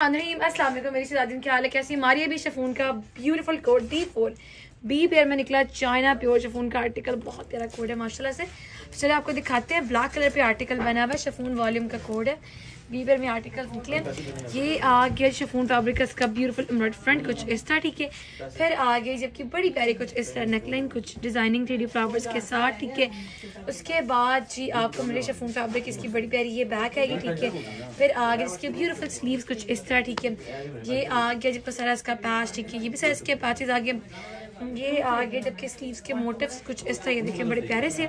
अस्सलाम वालेकुम, मेरी शहजादिन क्या हाल है, कैसी हमारी भी शफून का beautiful code D four B pair में निकला चाइना प्योर शफून का आर्टिकल बहुत प्यारा कोड है, माशाल्लाह से। चलिए आपको दिखाते हैं ब्लैक कलर पे आर्टिकल बना हुआ है, शफून वॉल्यूम का कोड है। बीबर में आर्टिकल निकले ये आ गया शिफोन फैब्रिक का इसका ब्यूटीफुल एम्ब्रॉयड फ्रंट कुछ इस तरह, ठीक है। फिर आ गई जबकि बड़ी प्यारी कुछ इस तरह नेकलाइन कुछ डिज़ाइनिंग थ्री फ्लावर्स के साथ, ठीक है। उसके बाद जी आपको मिले शिफोन फैब्रिक इसकी बड़ी प्यारी ये बैक आएगी, ठीक है। फिर आ गया इसके ब्यूटीफुल स्लीव्स कुछ इस तरह, ठीक है। ये आ गया जब सारा इसका पैच ठीक है। ये भी सारा इसके पैचेज आ गए। ये आ गया जबकि स्लीव्स के मोटिव्स कुछ इस तरह ये बड़े प्यारे से।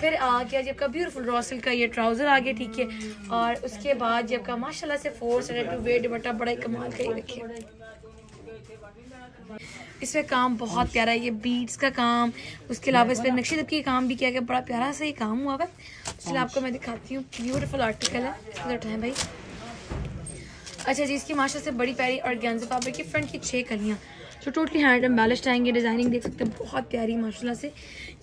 फिर आ गया जब का ब्यूटीफुल रॉसल का ये ट्राउज़र आ गया ठीक है। और उसके बाद जब का माशाल्लाह से फोर सेड टू वेट बटा बड़ा कमाल का ये देखिए। इसमें काम बहुत प्यारा है, ये बीड्स का काम। उसके अलावा इस पर नक्शे दबकी काम भी किया गया, बड़ा प्यारा सा ये काम हुआ है चलो आपको मैं दिखाती हूँ ब्यूटीफुल आर्टिकल है। इसको उठाएँ भाई? अच्छा जी, इसकी माशा से बड़ी प्यारी और ज्ञान से की फ्रंट की छः कलियाँ। जो टोटली हैंड एम्बेलिश्ड आएँगे डिज़ाइनिंग देख सकते हैं, बहुत प्यारी, माशाल्लाह से।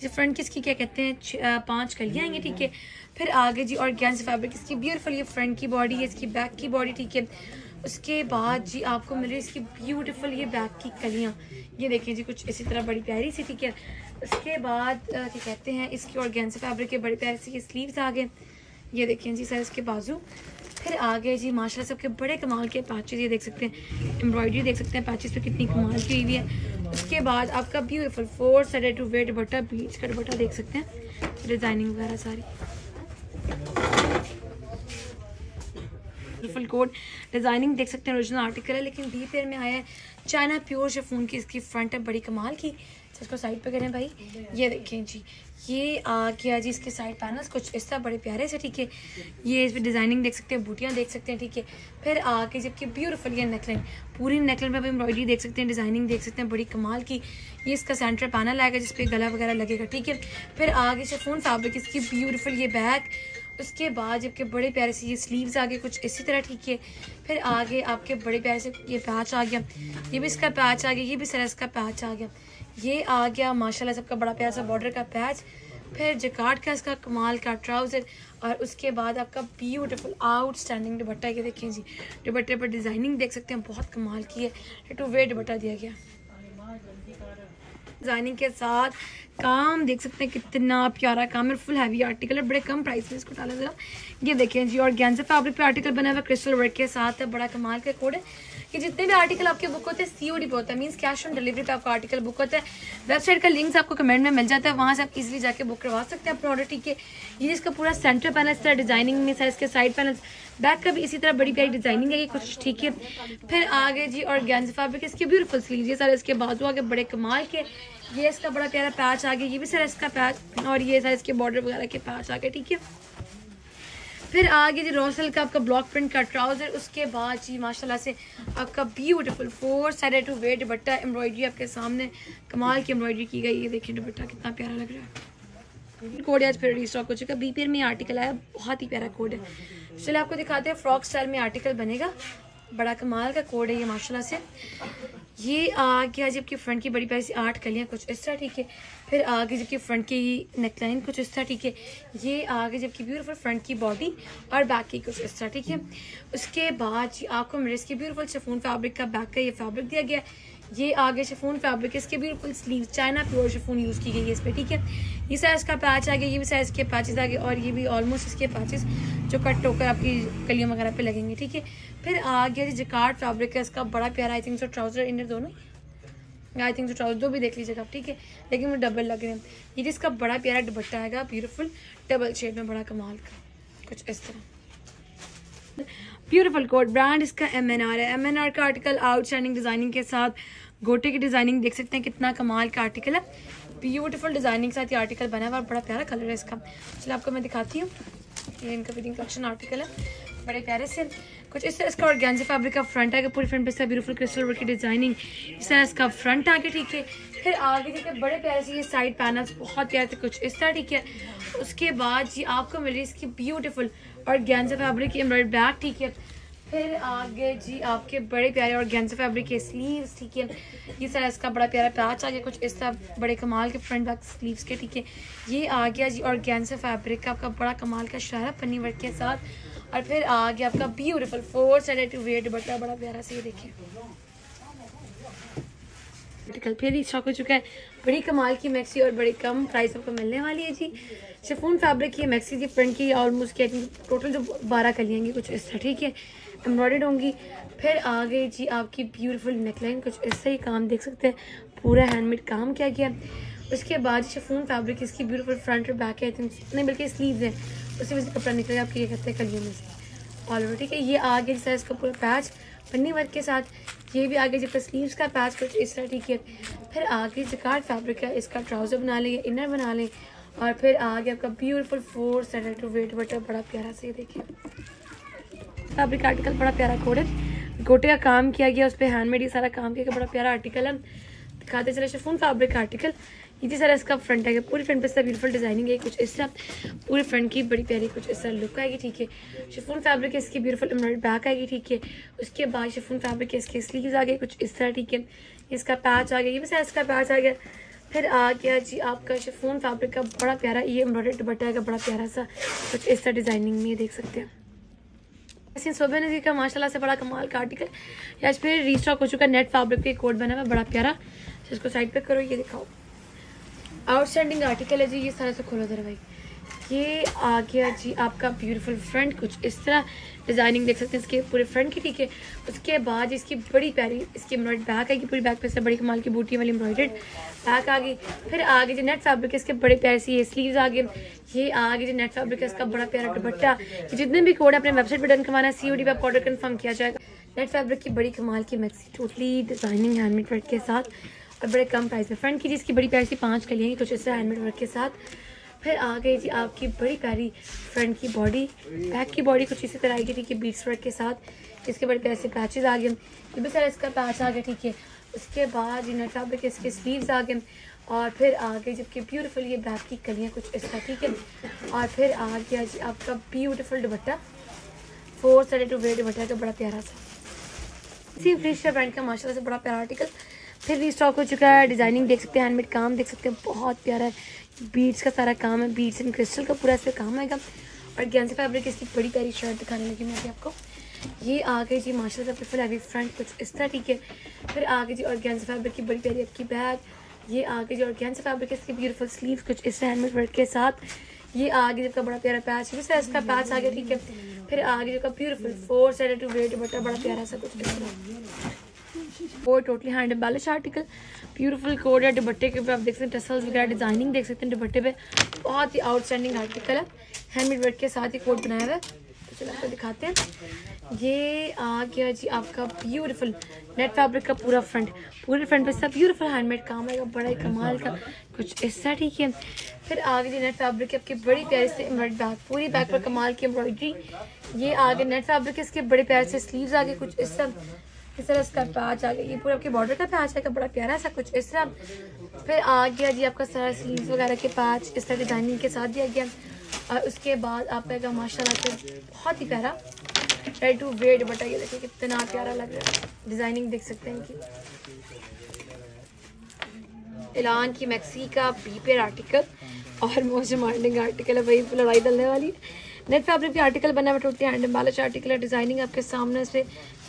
जो फ्रंट की इसकी क्या कहते हैं? पाँच कलियाँ आएँगे, ठीक है। फिर आगे जी, और गैंस फैब्रिक इसकी ब्यूटीफुल ये फ्रंट की बॉडी है, इसकी बैक की बॉडी ठीक है। उसके बाद जी, आपको मिल रही है इसकी ब्यूटीफुल ये बैक की कलियाँ। ये देखें जी, कुछ इसी तरह बड़ी प्यारी सी, ठीक है। उसके बाद क्या कहते हैं, इसकी और गैंस फैब्रिक के बड़े प्यारे से ये स्लीव्स आ गए। ये देखें जी सर इसके बाजू। फिर आगे जी, माशाल्लाह सबके बड़े कमाल के पैचेस ये देख सकते हैं, एम्ब्रॉयडरी देख सकते हैं, पैचेस पे कितनी कमाल की हुई है। उसके बाद आपका beautiful four side two weight बटा बीच का दुपट्टा देख सकते हैं डिज़ाइनिंग वगैरह सारी। फुल कोड डिज़ाइनिंग देख सकते हैं ओरिजिनल आर्टिकल है, लेकिन डी पेयर में आया है चाइना प्योर शेफून की इसकी फ्रंट है, बड़ी कमाल की। इसको साइड पे करें भाई, ये देखें जी ये, आ गया जी इसके साइड पैनल्स कुछ इस तरह बड़े प्यारे से, ठीक है। ये इस पर डिज़ाइनिंग देख सकते हैं, बूटियाँ देख सकते हैं, ठीक है। फिर आके जबकि ब्यूटीफुल ये नेकलाइन पूरी नेकलाइन में आप एम्ब्रॉयडरी देख सकते हैं डिज़ाइनिंग देख सकते हैं, बड़ी कमाल की। ये इसका सेंटर पैनल आएगा जिसपे गला वगैरह लगेगा, ठीक है। फिर आगे शेफोन फैब्रिक इसकी ब्यूटीफुल ये बैग उसके बाद जबकि बड़े प्यारे से ये स्लीव्स आ गए कुछ इसी तरह, ठीक है। फिर आगे आपके बड़े प्यारे से ये पैच आ गया। ये भी इसका पैच आ गया, ये भी सर इसका पैच आ गया। ये आ गया, माशाल्लाह सबका बड़ा प्यारा सा बॉर्डर का पैच फिर जकार्ड का इसका कमाल का ट्राउज़र और उसके बाद आपका ब्यूटीफुल आउटस्टैंडिंग दुपट्टा। ये देखें जी, दुपट्टे पर डिज़ाइनिंग देख सकते हैं, बहुत कमाल की है। टू वे दुपट्टा दिया गया। डिज़ाइनिंग के साथ काम देख सकते हैं, कितना प्यारा काम है फुल हैवी आर्टिकल है, बड़े कम प्राइस में इसको डाला जरा ये देखें जी, और गेंजा फैब्रिक पे आर्टिकल बना हुआ क्रिस्टल वर्क के साथ है, बड़ा कमाल का कोड है। कि जितने भी आर्टिकल आपके बुक होते हैं सीओडी पे होता है मीन्स कैश ऑन डिलीवरी पे आपका आर्टिकल बुक होता है। वेबसाइट का लिंक्स आपको कमेंट में मिल जाता है, वहाँ से आप इजीली जाके बुक करवा सकते हैं ऑर्डर ठीक है। ये इसका पूरा सेंटर पैनल इस तरह डिज़ाइनिंग में सर इसके साइड पैनल बैक का भी इसी तरह बड़ी प्यारी डिज़ाइनिंग है ये कुछ ठीक है। फिर आगे जी और गेंज फैब्रिक इसकी ब्यूटीफुल स्लीव ये सारे इसके बाजू आगे बड़े कमाल के। ये इसका बड़ा प्यारा पैच आ गया ये भी सर इसका पैच और ये सर इसके बॉर्डर वगैरह के पैच आ गए ठीक है। फिर आगे जी रोसल का आपका ब्लॉक प्रिंट का ट्राउज़र उसके बाद जी माशाल्लाह से आपका beautiful four side two weight दुपट्टा एम्ब्रॉयडरी आपके सामने। कमाल की एम्ब्रॉयडरी की गई, ये देखिए दुपट्टा कितना प्यारा लग रहा है। कोड आज फिर रिस्टॉक हो चुका बीपीएल में आर्टिकल आया, बहुत ही प्यारा कोड है। चलिए आपको दिखाते हैं फ्रॉक स्टाइल में आर्टिकल बनेगा। बड़ा कमाल का कोड है ये, माशाल्लाह से। ये आ गया जबकि फ्रंट की बड़ी पैसी आठ कलियाँ, कुछ इस तरह ठीक है। फिर आ गई जबकि फ्रंट की नेकलाइन कुछ इस तरह ठीक है। ये आ गई जबकि ब्यूटीफुल फ्रंट की बॉडी और बैक की कुछ इस तरह ठीक है। उसके बाद जी आपको मेरे इसके ब्यूटीफुल शफून फैब्रिक का बैक का ये फैब्रिक दिया गया ये आगे शेफून फैब्रिक इसके बिल्कुल sleeve China pure chiffon use की गई है इस पर ठीक है? ये साइज़ का पैच आ गया ये भी साइज़ के पैचेस आ गए और ये भी ऑलमोस्ट इसके पैचेस जो कट होकर आपकी कलियों वगैरह पे लगेंगे, ठीक है? फिर आ गया जी जकार्ड फैब्रिक है, इसका बड़ा प्यारा I think so trouser inner दोनों आई थिंक सो ट्राउज़र दो भी देख लीजिएगा आप, ठीक है? लेकिन वो डबल लग रहे हैं। ये जिसका बड़ा प्यारा दुपट्टा आएगा ब्यूटीफुल डबल शेड में, बड़ा कमाल का, कुछ इस तरह। ब्यूटीफुल कोट ब्रांड इसका एम एन आर है। एम एन आर का आर्टिकल आउटस्टैंडिंग डिज़ाइनिंग के साथ गोटे की डिज़ाइनिंग देख सकते हैं कितना कमाल का आर्टिकल है। ब्यूटीफुल डिज़ाइनिंग के साथ ये आर्टिकल बना हुआ और बड़ा प्यारा कलर है इसका। चलो आपको मैं दिखाती हूँ। ये इनका फिटिंग कलेक्शन आर्टिकल है। बड़े प्यारे से। कुछ इस तरह इसका और गेंजे फैब्रिक का फ्रंट आगे पूरी फ्रंट पे से ब्यूटीफुल क्रिस्टल वर्क की डिज़ाइनिंग इस तरह इसका फ्रंट आगे ठीक है। फिर आगे देखिए बड़े प्यारे से ये साइड पैनल्स बहुत प्यारे थे कुछ इस तरह ठीक है। उसके बाद जी आपको मिल रही है इसकी ब्यूटीफुल और गेंजा फैब्रिक की एम्ब्रॉयड बैग ठीक है। फिर आगे जी आपके बड़े प्यारे और गेंजा फैब्रिक के स्लीव्स ठीक है। ये सारा इसका बड़ा प्यारा पैच आ गया, कुछ इस तरह बड़े कमाल के फ्रंट बैक स्लीव्स के, ठीक है। ये आ गया जी और गेंजा फैब्रिक का आपका बड़ा कमाल का शहरा पन्नी वर्क के साथ। और फिर आ गया आपका ब्यूटीफुल फोर सेडेटिव वेट बटा बड़ा प्यारा से, ये देखिए। कल फिर स्टॉक हो चुका है। बड़ी कमाल की मैक्सी और बड़ी कम प्राइस आपको मिलने वाली है जी। शिफोन फैब्रिक की मैक्सी की फ्रंट की ऑलमोस्ट क्या टोटल जो बारह कलियाँगी कुछ इस तरह, ठीक है? एम्ब्रॉयड होंगी। फिर आ गई जी आपकी ब्यूटीफुल नेकलाइन कुछ ऐसा ही काम देख सकते हैं। पूरा हैंडमेड काम किया गया। उसके बाद शिफोन फैब्रिक इसकी ब्यूटीफुल फ्रंट और बैक है नहीं, बल्कि स्लीव है। उसी वजह से कपड़ा निकल आपके ये कहते हैं कलियों में से? ऑल ओवर ठीक है? ये आगे जैसा इसका पूरा पैच, पन्नी वर्क के साथ, ये भी आगे जब स्लीव्स का पैच, कुछ इस तरह ठीक है। फिर आगे जिकार फैब्रिक है, इसका ट्राउज़र बना लें इनर बना लें, और फिर आगे आपका ब्यूटीफुल फोर सेटर टू वेट बटर बड़ा प्यारा से देखिए। फैब्रिक आर्टिकल बड़ा प्यारा कोड है गोटे का काम किया गया, उस पर हैंडमेड ये सारा काम किया गया, बड़ा प्यारा आर्टिकल है। दिखाते चले शिफोन फैब्रिक आर्टिकल ये सारा इसका फ्रंट है पूरी फ्रंट पे सब ब्यूटीफुल डिज़ाइनिंग है, कुछ इस तरह पूरे फ्रंट की बड़ी प्यारी कुछ इस तरह लुक आएगी, ठीक है। शिफोन फैब्रिक है, इसकी ब्यूटीफुल एम्ब्रॉयड बैक आएगी, ठीक है। उसके बाद शिफोन फैब्रिक है, इसके स्लीव्स आ गए, कुछ इस तरह, ठीक है। इसका पैच आ गया, ये बस इसका पैच आ गया। फिर आ गया जी आपका शिफोन फैब्रिक का बड़ा प्यारा, ये एम्ब्रॉयड दुपट्टा का बड़ा प्यारा सा कुछ इस तरह डिज़ाइनिंग में देख सकते हैं। ऐसे सोबे नज़ीर का माशाल्लाह से बड़ा कमाल का आर्टिकल या फिर रीस्टॉक हो चुका नेट फैब्रिक पे कोड बना हुआ बड़ा प्यारा। इसको साइड पे करो, ये दिखाओ। आउटस्टैंडिंग आर्टिकल है जी, ये सारा से खोलो जरा भाई। ये आ गया जी आपका ब्यूटीफुल फ्रंट कुछ इस तरह डिज़ाइनिंग देख सकते हैं इसके पूरे फ्रंट की, ठीक है? उसके बाद इसकी बड़ी प्यारी, इसकी एम्ब्रॉयड बैक आएगी पूरी बैक पे से बड़ी कमाल की बूटी वाली एम्ब्रॉयडेड बैक आ गई। फिर आगे जो नेट फैब्रिक है इसके बड़े प्यारे से ये स्लीव्स आ गए। ये आगे जो नेट फैब्रिक है इसका बड़ा प्यारा दुपट्टा। जितने भी कोड अपने वेबसाइट पर डन करवाना है सी पे आप ऑर्डर कन्फर्म किया जाएगा। नेट फैब्रिक की बड़ी कमाल की maxi totally designing handmade work के साथ। और बड़े कम प्राइस में। फ्रंट की जिसकी बड़ी प्यारी सी पाँच कलियाँ कुछ इस तरह हैंडमेड वर्क के साथ। फिर आ गई जी आपकी बड़ी प्यारी फ्रंट की बॉडी बैक की बॉडी कुछ इसी तरह आएगी, ठीक है बीट्स वर्क के साथ। इसके बड़े प्यारे पैचेज आ गए। ये भी सारा इसका पैच आ गया, ठीक है। उसके बाद नेट फैब्रिक इसके स्लीव्स आ गए। और फिर आ गई जबकि ब्यूटीफुल ये बैक की कलियाँ कुछ इस तरह, ठीक है। और फिर आ गया जी आपका ब्यूटीफुल दुपट्टा। फोर साढ़े टू वेट दुपट्टा का बड़ा प्यारा सा। इसी फ्रिश ब्रांड का, माशाल्लाह से बड़ा प्यारा आर्टिकल फिर रीस्टॉक हो चुका है डिज़ाइनिंग देख सकते हैं हैंडमेड काम देख सकते हैं, बहुत प्यारा है। बीड्स का सारा काम है बीड्स एंड क्रिस्टल का पूरा इस पर काम आएगा। और गेंस फैब्रिक इसकी बड़ी प्यारी शर्ट दिखाने लगी मैं आपको। ये आ गई जी माशा से फुल हैवी फ्रंट कुछ इस तरह, ठीक है? फिर आ गई जी और गेंस फैब्रिक की बड़ी प्यारी आपकी बैग ये आ गई जी और गेंस फैब्रिक इसकी ब्यूटीफुल स्लीव कुछ इस तरह हैंडमेड वर्क के साथ। ये आ गई जिसका बड़ा प्यारा पैच है इसका पैच आ गया, ठीक है? फिर आ गई जो beautiful four side two weight बटा बड़ा प्यारा सा कुछ वो totally hand embellish article beautiful coat है दुपट्टे के ऊपर आप देख सकते हैं टसल्स वगैरह डिज़ाइनिंग देख सकते हैं दुपट्टे पे। बहुत ही आउटस्टैंडिंग आर्टिकल है। हैंडमेड वर्क के साथ ही कोड बनाया हुआ है। तो चलो आपको दिखाते हैं। ये आ गया जी आपका ब्यूटीफुल नेट फैब्रिक का पूरा फ्रंट पूरे फ्रंट पे सब ब्यूटीफुल हैंडमेड काम आएगा। बड़ा ही कमाल का। कुछ ऐसा ठीक है। फिर आगे जी नेट फैब्रिक की आपकी बड़ी प्यारी से एम्ब्रॉयड बैक पूरी बैक पर कमाल की एम्ब्रॉयडरी ये आगे नेट फैब्रिक इसके बड़े प्यारे से स्लीव्स आगे कुछ इस तरह। इस तरह इसका पैच आ गया, ये पूरा आपके बॉर्डर का पैच है बड़ा प्यारा सा कुछ, इस तरह फिर आ गया जी आपका सारा स्लीव्स वगैरह के पैच, इस तरह डिज़ाइनिंग के साथ दिया गया। और उसके बाद आप आएगा माशाल्लाह से बहुत ही प्यारा रेड टू वेड बटा ये देखिए कितना प्यारा लग रहा है। डिज़ाइनिंग देख सकते हैं कि ऐलान की मैक्सी का बी आर्टिकल और मोस्ट डिमांडिंग आर्टिकल है, वही लड़ाई डलने वाली। नेट फैब्रिक के आर्टिकल बना हुआ टूटती हैंड एम्बालिश आर्टिकल है डिज़ाइनिंग आपके सामने से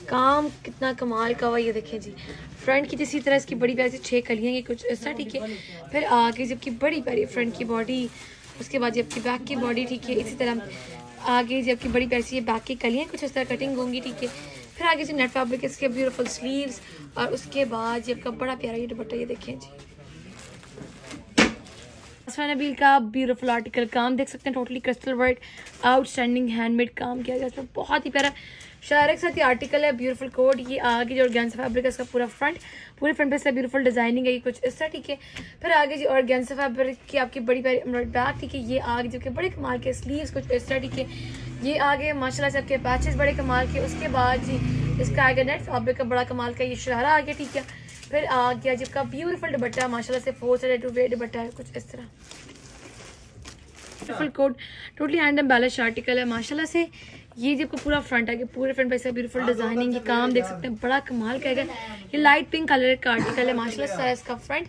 काम कितना कमाल का हुआ, ये देखें जी। फ्रंट की जिसी तरह इसकी बड़ी प्यारी छः कलियाँ, ये कुछ ऐसा, ठीक है। फिर आगे जबकि बड़ी प्यारी फ्रंट की बॉडी उसके बाद जबकि बैक की बॉडी ठीक है, इसी तरह। आगे जबकि बड़ी प्यारी ये बैक की कलियाँ, कुछ इस तरह कटिंग होंगी, ठीक है। फिर आगे जी नेट फैब्रिक इसके ब्यूटीफुल स्लीव्स और उसके बाद जब का बड़ा प्यारा ये दुपट्टा, ये देखें जी। नबील का ब्यूटीफुल आर्टिकल काम देख सकते हैं totally crystal work outstanding handmade काम किया गया, इसमें बहुत ही प्यारा शायरक साथ ही आर्टिकल है ब्यूटीफुल कोड ये आगे जो गेंस फैब्रिक है, इसका पूरा फ्रंट पूरे फ्रंट पे से ब्यूटीफुल डिज़ाइनिंग है, ये कुछ इस तरह, ठीक है? फिर आगे जी और गेंस फैब्रिक की आपकी बड़ी प्यारी एम्ब्रॉयड बैक ठीक है? ये आगे जो कि बड़े कमाल के स्लीव्स कुछ इस तरह, ठीक है? ये आगे माशाल्लाह से आपके पैचेस बड़े कमाल के, उसके बाद जी इसका आगे नेट फैब्रिक का बड़ा कमाल का ये शरारा आगे, ठीक है? फिर आ गया जिसका ब्यूटीफुल दुपट्टा माशाल्लाह से फोर से टू वे दुपट्टा है कुछ इस तरह। Beautiful coat totally hand embellish article है माशाल्लाह से। ये जब पूरा फ्रंट है पूरे फ्रंट पे ब्यूटीफुल डिज़ाइनिंग ये काम देख सकते हैं। बड़ा कमाल का है। ये लाइट पिंक कलर का आर्टिकल है माशाल्लाह से इसका फ्रंट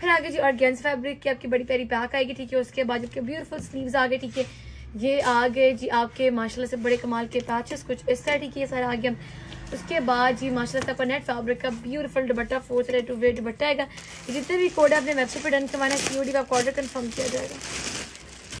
फिर आगे जी और गेंस फैब्रिक की आपकी बड़ी प्यारी बैक आएगी ठीक है। उसके बाद जबकि ब्यूटीफुल स्लीव्स आगे ठीक है। ये आ गए जी आपके माशाल्लाह से बड़े कमाल के पैचेस कुछ इस साइड ही। किए सारे आ गए उसके बाद जी, माशाल्लाह से नेट फैब्रिक का ब्यूटीफुल दुपट्टा फोर रेड टू वे दुपट्टा आएगा। जितने भी कोड है अपने वेबसाइट पर डन करवाना सी ओ डी का ऑर्डर कन्फर्म किया जाएगा।